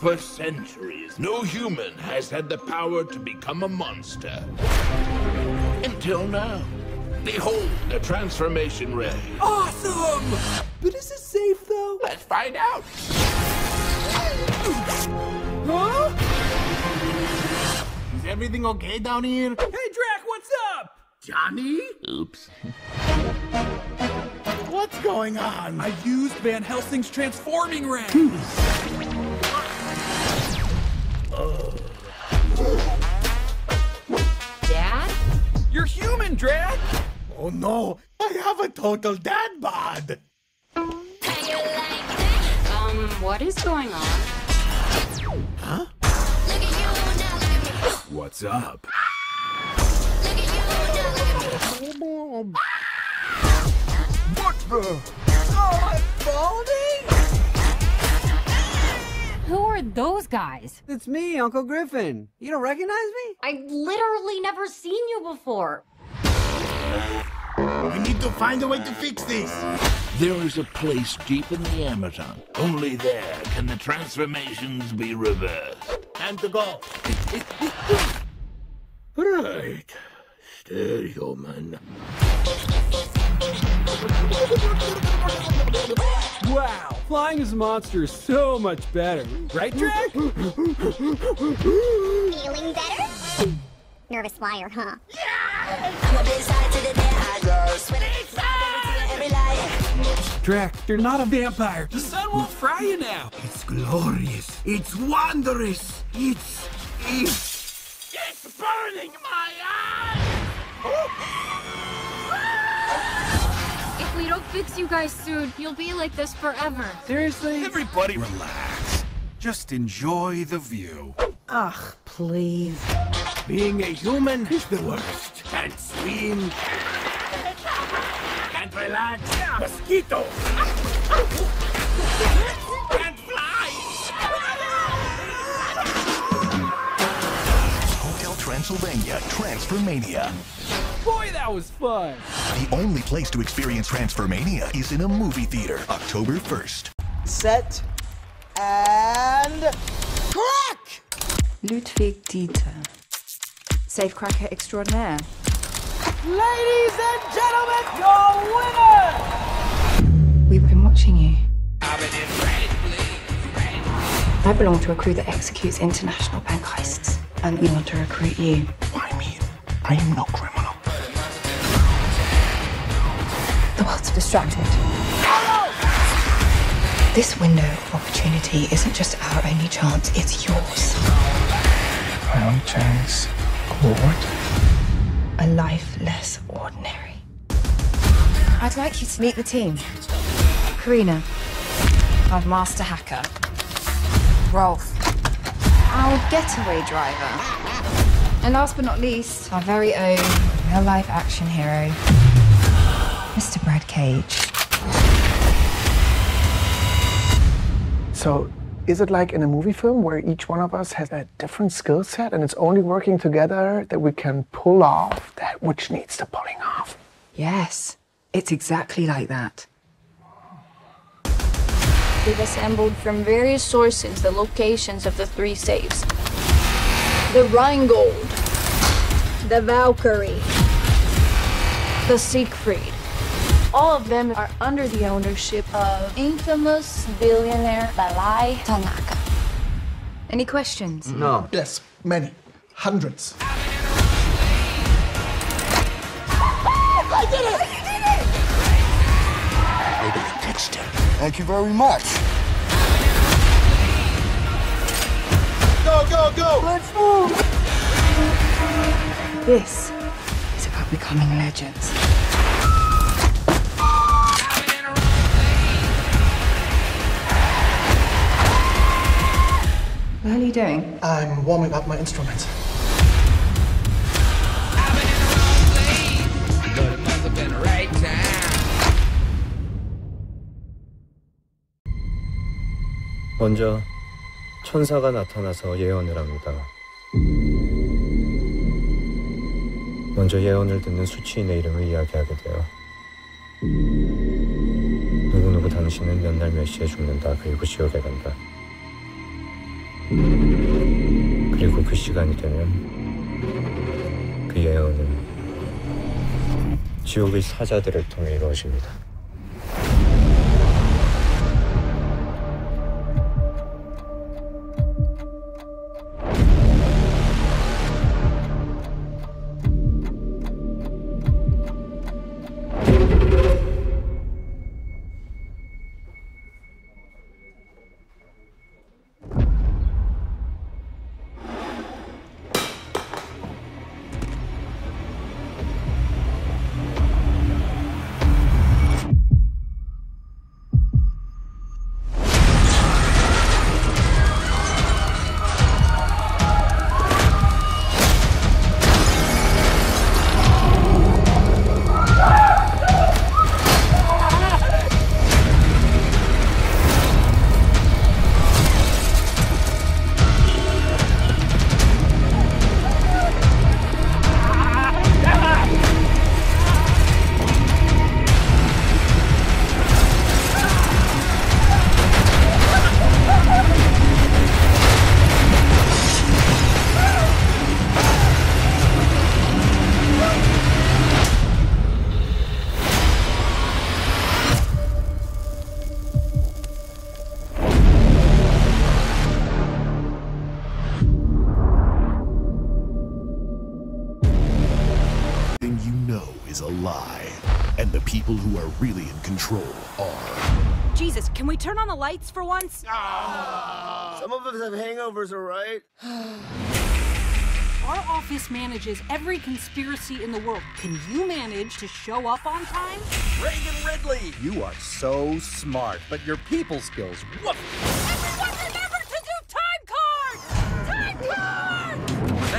For centuries, no human has had the power to become a monster. Until now. Behold the transformation ray. Awesome! But is it safe though? Let's find out. Huh? Is everything okay down here? Hey Drac, what's up? Johnny? Oops. What's going on? I used Van Helsing's transforming ray. Hmm. Dad? You're human, Drac! Oh no, I have a total dad bod. Um, what is going on? Huh? What's up? What the? Oh, I'm balding? Who are those guys? It's me, Uncle Griffin. You don't recognize me? I literally never seen you before. We need to find a way to fix this. There is a place deep in the Amazon. Only there can the transformations be reversed. Time to go. Right. Stay human. Wow, flying as a monster is so much better. Right, Drac? Feeling better? Nervous flyer, huh? Yeah! Drac, you're not a vampire. The sun won't fry you now. It's glorious. It's wondrous. It's. It's. It's burning my eyes! If we don't fix you guys soon, you'll be like this forever. Seriously? Everybody relax. Just enjoy the view. Ugh, please. Being a human is the worst. Can't swim. Can't relax. Mosquitoes. Can't fly. Hotel Transylvania Transformania. Boy, that was fun. The only place to experience Transformania is in a movie theater, October 1st. Set and crack! Ludwig Dieter. Safecracker extraordinaire. Ladies and gentlemen, your winner! We've been watching you. I belong to a crew that executes international bank heists, and we want to recruit you. Why me? I am no criminal. The world's distracted. This window of opportunity isn't just our only chance, it's yours. My only chance. What? A life less ordinary. I'd like you to meet the team. Karina, our master hacker. Rolf, our getaway driver. And last but not least, our very own real life action hero, Mr. Brad Cage. So, is it like in a movie film where each one of us has a different skill set and it's only working together that we can pull off that which needs the pulling off? Yes, it's exactly like that. We've assembled from various sources the locations of the three safes. The Rheingold, the Valkyrie, the Siegfried. All of them are under the ownership of infamous billionaire Balai Tanaka. Any questions? No. Yes, many. Hundreds. I did it! I did it! Maybe a texture. Thank you very much. Go, go, go! Let's move! This is about becoming legends. You doing? I'm warming up my instruments. 먼저 천사가 나타나서 예언을 합니다. 먼저 예언을 듣는 수치인의 이름을 이야기하게 돼요. 누구누구 당신은 몇 날 몇 시에 죽는다. 그리고 지옥에 간다. 그리고 그 시간이 되면 그 예언은 지옥의 사자들을 통해 이루어집니다. Control are. Jesus, can we turn on the lights for once? Some of us have hangovers, alright? Our office manages every conspiracy in the world. Can you manage to show up on time? Reagan Ridley! You are so smart, but your people skills, whoop!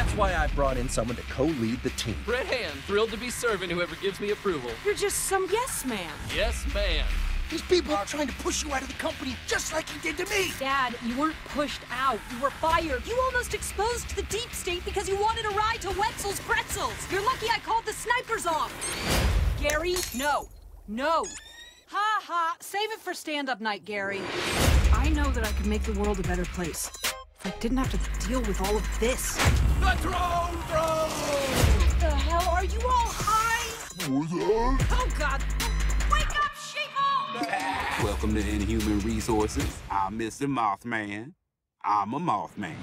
That's why I brought in someone to co-lead the team. Brett Hand, thrilled to be serving whoever gives me approval. You're just some yes man. Yes, man. These people are trying to push you out of the company just like you did to me! Dad, you weren't pushed out. You were fired. You almost exposed the deep state because you wanted a ride to Wetzel's Pretzels. You're lucky I called the snipers off. Gary, no. No. Ha ha. Save it for stand-up night, Gary. I know that I could make the world a better place. If I didn't have to deal with all of this. The throne throne! The hell are you all high? Oh God. Wake up, sheeple! Welcome to Inhuman Resources. I'm Mr. Mothman. I'm a Mothman.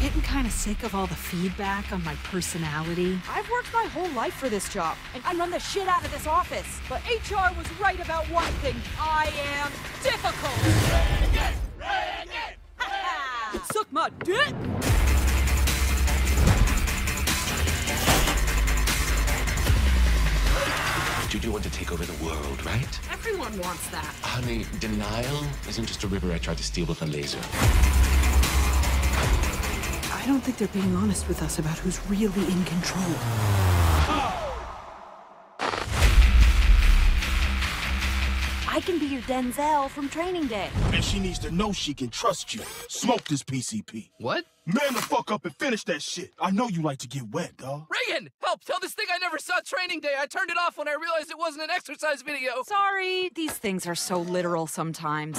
Getting kind of sick of all the feedback on my personality. I've worked my whole life for this job, and I run the shit out of this office. But HR was right about one thing. I am difficult. Reagan! Reagan! Suck my dick! You do want to take over the world, right? Everyone wants that. Honey, denial isn't just a river I tried to steal with a laser. I don't think they're being honest with us about who's really in control. I can be your Denzel from Training Day. And she needs to know she can trust you. Smoke this PCP. What? Man the fuck up and finish that shit. I know you like to get wet, dog. Reagan! Help! Tell this thing I never saw training day. I turned it off when I realized it wasn't an exercise video. Sorry, these things are so literal sometimes.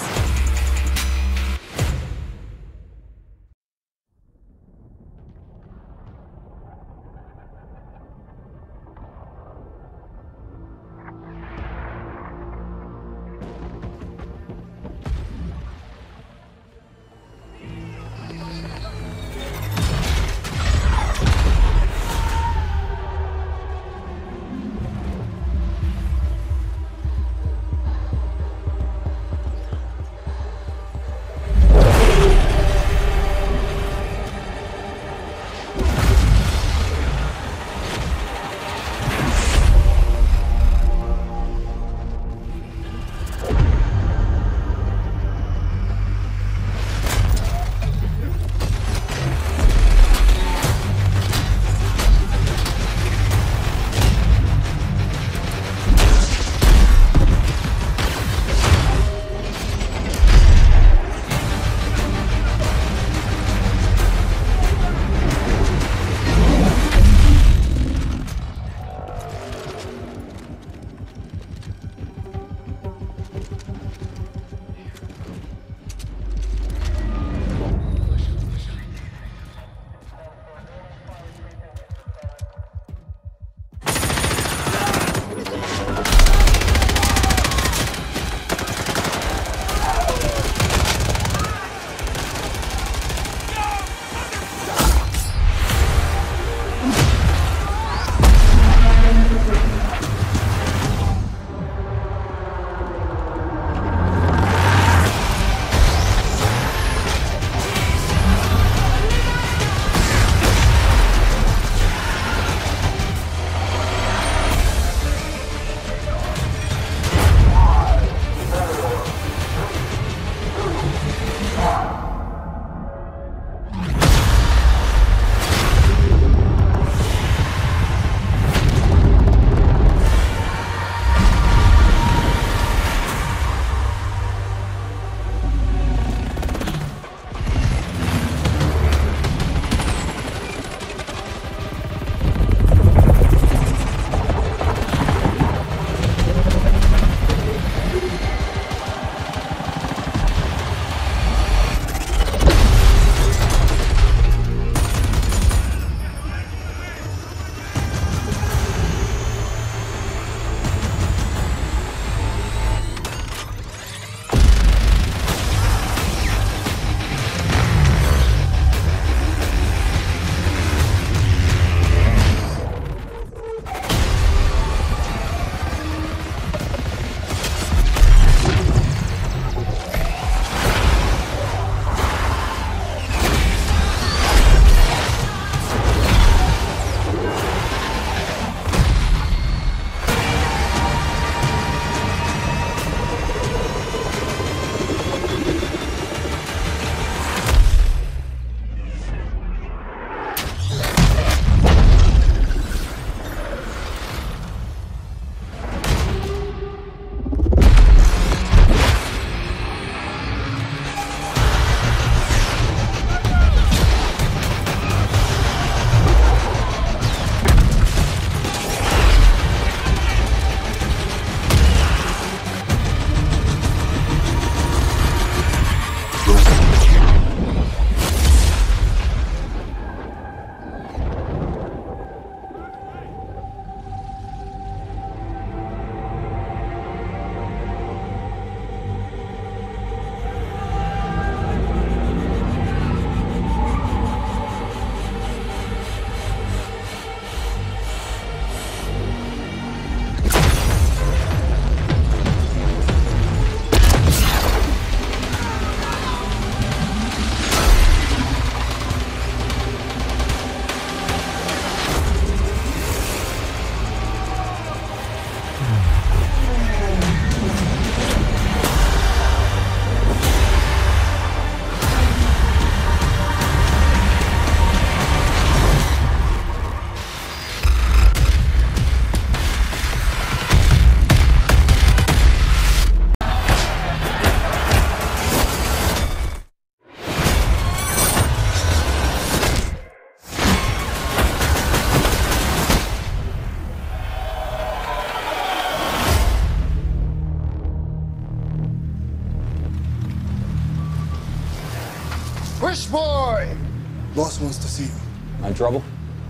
Trouble?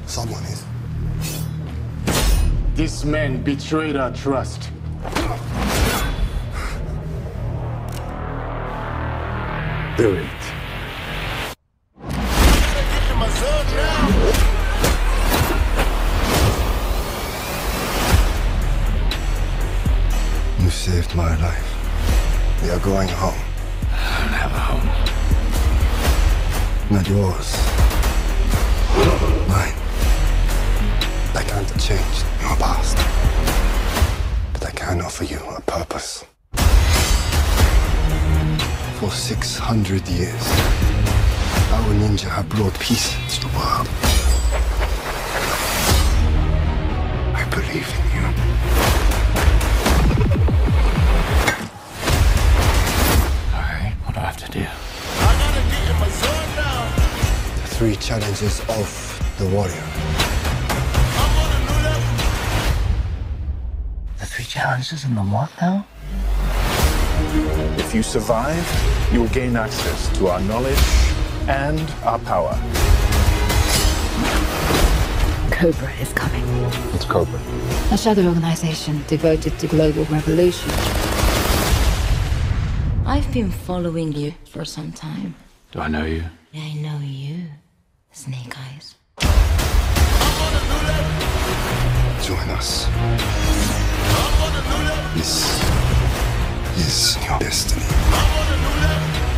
Someone is. This man betrayed our trust. Do it. You saved my life. We are going home. I don't have a home. Not yours. Mine. I can't change your past. But I can offer you a purpose. For 600 years, our ninja have brought peace to the world. I believe in three challenges of the warrior. The three challenges in the what now? If you survive, you will gain access to our knowledge and our power. Cobra is coming. It's Cobra. A shadow organization devoted to global revolution. I've been following you for some time. Do I know you? I know you, Snake Eyes. Join us. This is your destiny.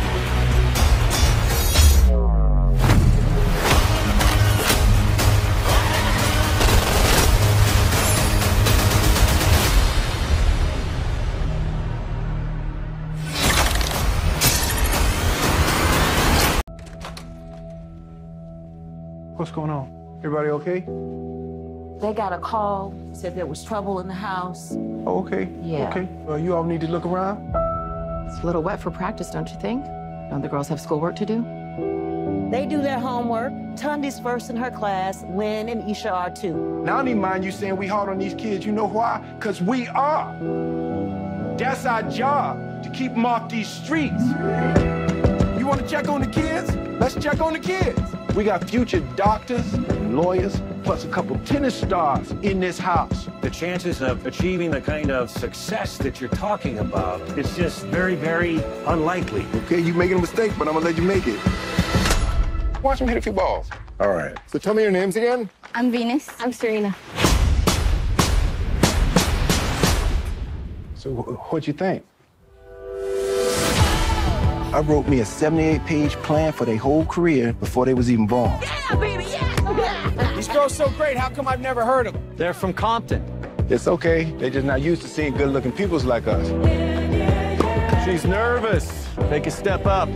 What's going on? Everybody okay? They got a call, said there was trouble in the house. Oh, okay. Yeah. Okay. Uh, you all need to look around. It's a little wet for practice, don't you think? Don't the girls have schoolwork to do? They do their homework. Tunde's first in her class. Lynn and Isha are too. Now I don't even mind you saying we hard on these kids. You know why? Because we are. That's our job, to keep them off these streets. You want to check on the kids? Let's check on the kids. We got future doctors and lawyers, plus a couple tennis stars in this house. The chances of achieving the kind of success that you're talking about is just very, very unlikely. Okay, you're making a mistake, but I'm gonna let you make it. Watch him hit a few balls. All right. So tell me your names again. I'm Venus. I'm Serena. So wh- what'd you think? I wrote me a 78-page plan for their whole career before they was even born. Yeah, baby, yeah! These girls so great. How come I've never heard of them? They're from Compton. It's okay. They're just not used to seeing good-looking peoples like us. She's nervous. Take a step up.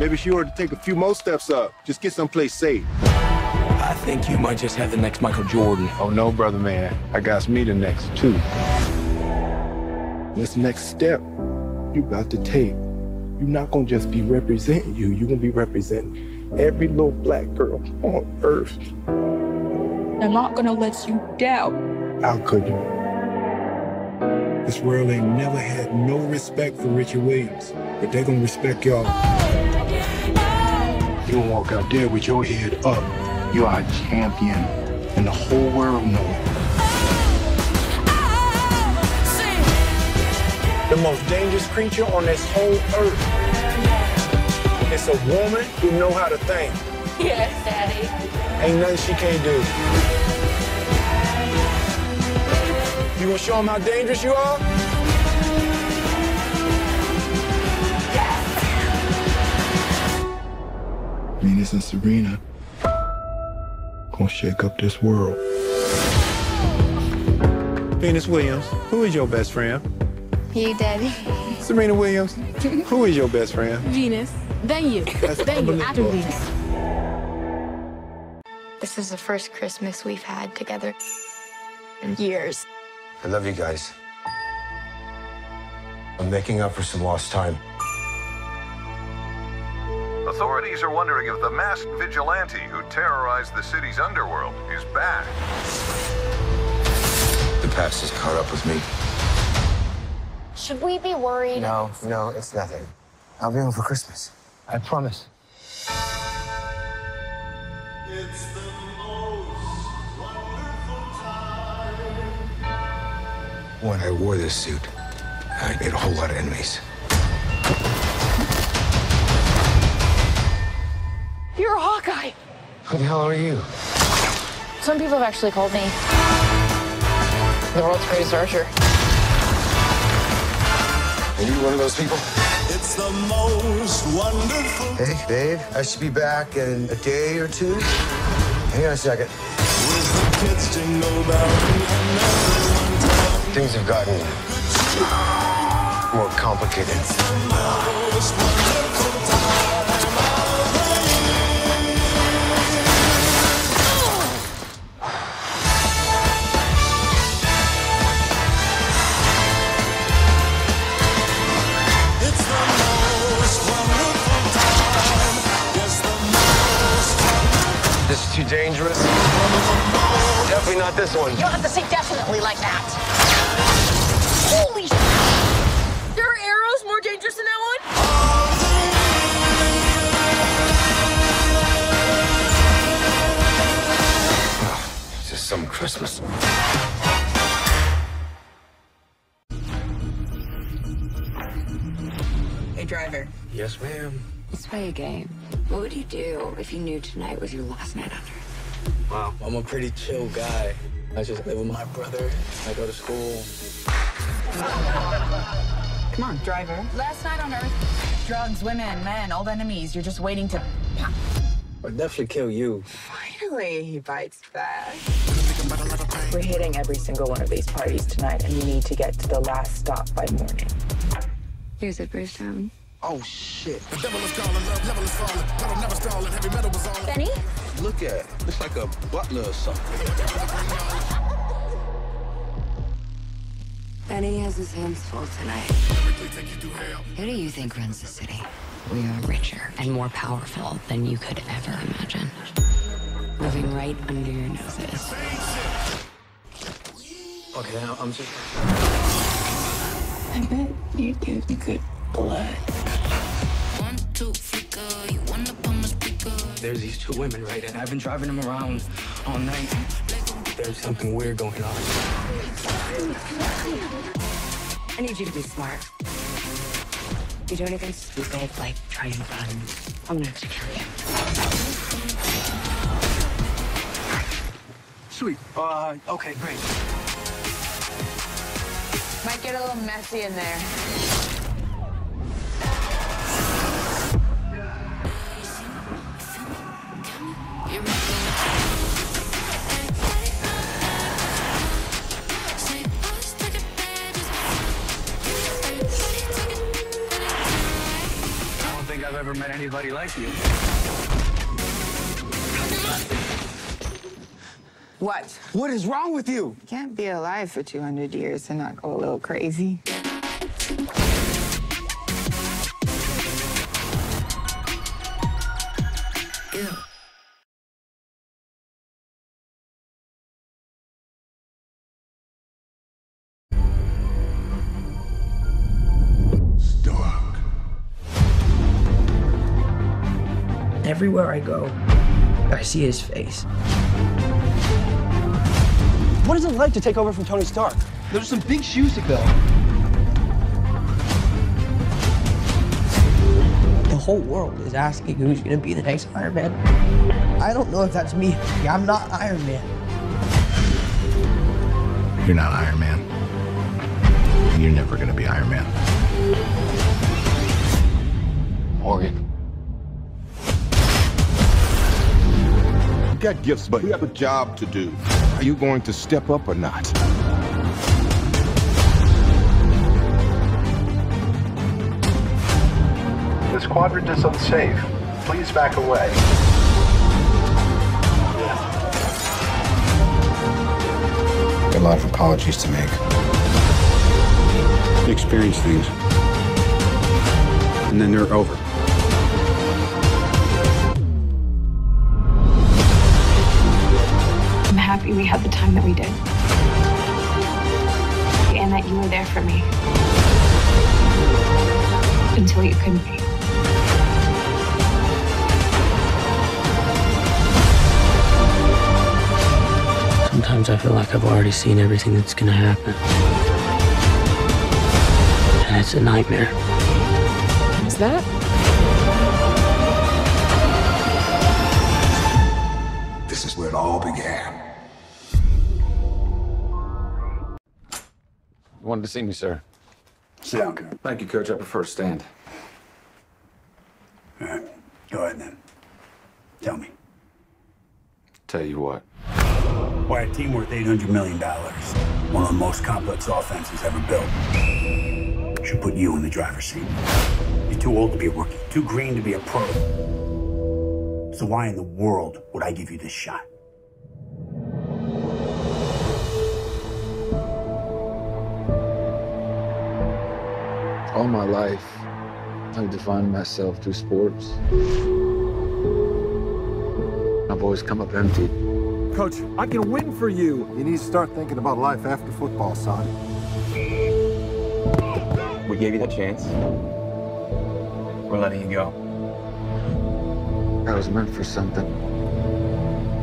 Maybe she ought to take a few more steps up. Just get someplace safe. I think you might just have the next Michael Jordan. Oh, no, brother man. I got me the next, too. This next step you got to take, you're not gonna just be representing you, you're gonna be representing every little black girl on earth. I'm not gonna let you down. How could you? This world ain't never had no respect for Richard Williams, but they gonna respect y'all. You gonna walk out there with your head up. You are a champion, and the whole world know it. The most dangerous creature on this whole earth. It's a woman who know how to think. Yes, Daddy. Ain't nothing she can't do. You gonna show them how dangerous you are? Venus and Serena gonna shake up this world. Venus Williams, who is your best friend? You, Daddy. Serena Williams, who is your best friend? Venus. Then you. That's then you. After. Venus. This is the first Christmas we've had together in years. I love you guys. I'm making up for some lost time. Authorities are wondering if the masked vigilante who terrorized the city's underworld is back. The past has caught up with me. Should we be worried? No, no, it's nothing. I'll be home for Christmas. I promise. When I wore this suit, I made a whole lot of enemies. You're a Hawkeye. Who the hell are you? Some people have actually called me the world's greatest archer. Are you one of those people? It's the most wonderful. Hey, babe, I should be back in a day or two. Hang on a second. Kids jingle bell. Things have gotten more complicated. Definitely one. You don't have to say definitely like that. Holy sh! There are arrows more dangerous than that one? It's just some Christmas. Hey, driver. Yes, ma'am. Let's play a game. What would you do if you knew tonight was your last night under? Wow, I'm a pretty chill guy. I just live with my brother. I go to school. Come on, driver. Last night on Earth, drugs, women, men, old enemies. You're just waiting to pop. I'd definitely kill you. Finally, he bites back. We're hitting every single one of these parties tonight, and you need to get to the last stop by morning. Here's a brief down. Oh, shit. Benny? Look at it. Looks like a butler or something. Benny has his hands full tonight. Who do you think runs the city? We are richer and more powerful than you could ever imagine. Living right under your noses. Okay, I'm- I'm just. I bet you give good blood. There's these two women, right? And I've been driving them around all night. There's something weird going on. I need you to be smart. If you do anything stupid, like try and run, I'm gonna have to kill you. Sweet. Uh, okay, great. Might get a little messy in there. Don't think I've ever met anybody like you. What? What is wrong with you? You can't be alive for 200 years and not go a little crazy. Everywhere I go, I see his face. What is it like to take over from Tony Stark? There's some big shoes to fill. The whole world is asking who's gonna be the next Iron Man. I don't know if that's me. I'm not Iron Man. You're not Iron Man. You're never gonna be Iron Man. Morgan. You got gifts, but you have a job to do. Are you going to step up or not? This quadrant is unsafe. Please back away. Got a lot of apologies to make. Experience things. And then they're over. happy we had the time that we did. And that you were there for me. Until you couldn't be. Sometimes I feel like I've already seen everything that's gonna happen. And it's a nightmare. What's that? This is where it all began. You wanted to see me, sir. Sit down, Coach. Thank you, Coach. I prefer to stand. All right. Go ahead then. Tell me. Tell you what. Why a team worth $800 million, one of the most complex offenses ever built, should put you in the driver's seat. You're too old to be a rookie, too green to be a pro. So why in the world would I give you this shot? All my life, I've defined myself through sports. I've always come up empty. Coach, I can win for you. You need to start thinking about life after football, son. We gave you the chance. We're letting you go. I was meant for something.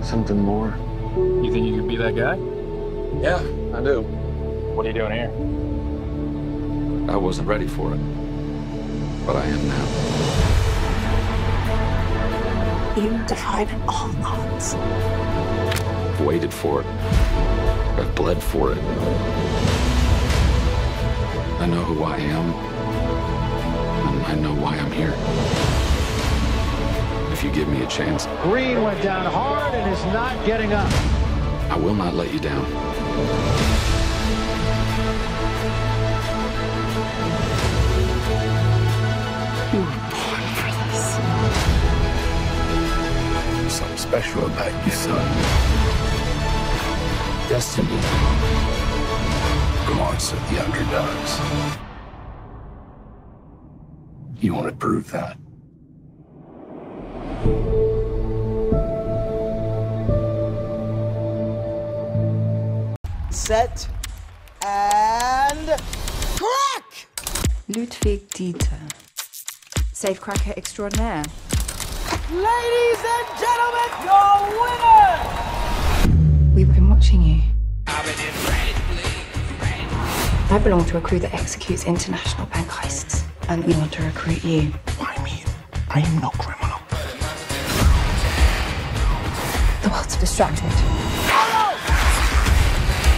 Something more. You think you could be that guy? Yeah, I do. What are you doing here? I wasn't ready for it. But I am now. You defied all odds. I've waited for it. I've bled for it. I know who I am. And I know why I'm here. If you give me a chance, Green went down hard and is not getting up. I will not let you down. You were born for this. Something special about you, son. Destiny. Belongs to the underdogs. You want to prove that? Set and crack! Ludwig Dieter. Safecracker extraordinaire. Ladies and gentlemen, your winner! We've been watching you. I belong to a crew that executes international bank heists, and we want to recruit you. Why me? I am no criminal. The world's distracted.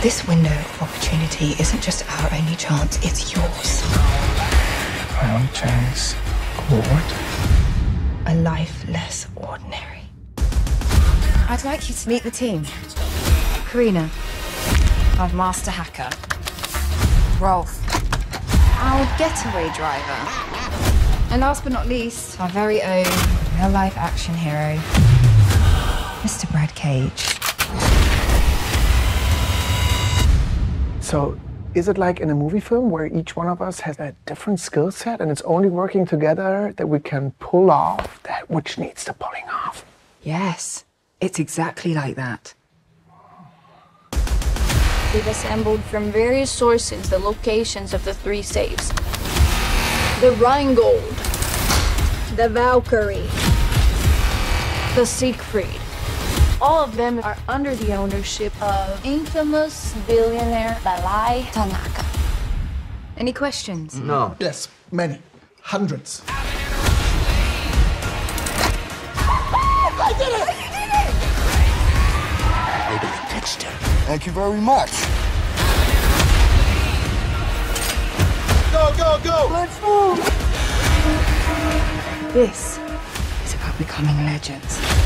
This window of opportunity isn't just our only chance, it's yours. My only chance. What? A life less ordinary. I'd like you to meet the team. Karina, our master hacker. Rolf, our getaway driver. And last but not least, our very own real life action hero, Mr. Brad Cage. So, is it like in a movie film where each one of us has a different skill set and it's only working together that we can pull off that which needs the pulling off? Yes, it's exactly like that. We've assembled from various sources the locations of the three safes. The Rheingold, the Valkyrie, the Siegfried. All of them are under the ownership of infamous billionaire Balai Tanaka. Any questions? No. Yes, many. Hundreds. I did it! Nobody touched him. Thank you very much. Go, go, go! Let's move! This is about becoming legends.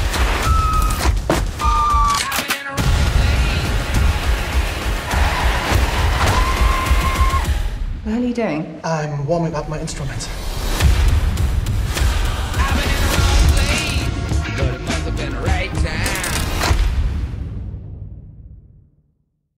What are you doing? I'm warming up my instruments.